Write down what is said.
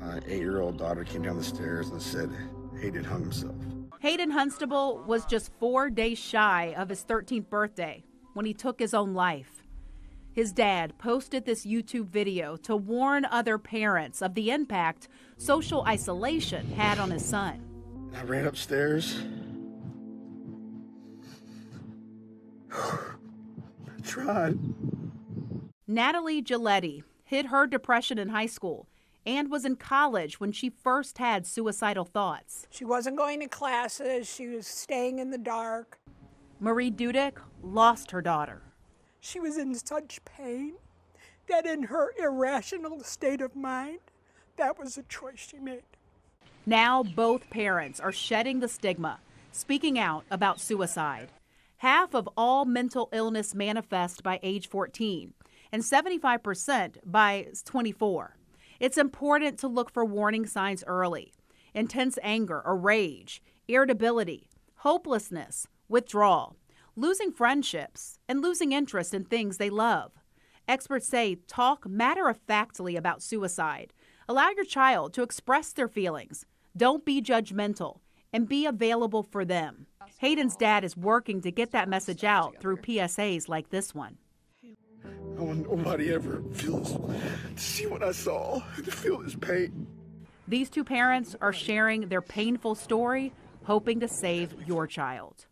My eight year old daughter came down the stairs and said Hayden hung himself. Hayden Hunstable was just four days shy of his 13th birthday when he took his own life. His dad posted this YouTube video to warn other parents of the impact social isolation had on his son. I ran upstairs. I tried. Natalie Giletti hid her depression in high school and was in college when she first had suicidal thoughts. She wasn't going to classes, she was staying in the dark. Marie Dudick lost her daughter. She was in such pain that in her irrational state of mind, that was a choice she made. Now both parents are shedding the stigma, speaking out about suicide. Half of all mental illness manifest by age 14 and 75% by 24. It's important to look for warning signs early intense anger or rage, irritability, hopelessness, withdrawal, losing friendships, and losing interest in things they love. Experts say talk matter of factly about suicide. Allow your child to express their feelings. Don't be judgmental and be available for them. Hayden's dad is working to get that message out through PSAs like this one. I want nobody ever feels to see what I saw, to feel this pain. These two parents are sharing their painful story, hoping to save your child.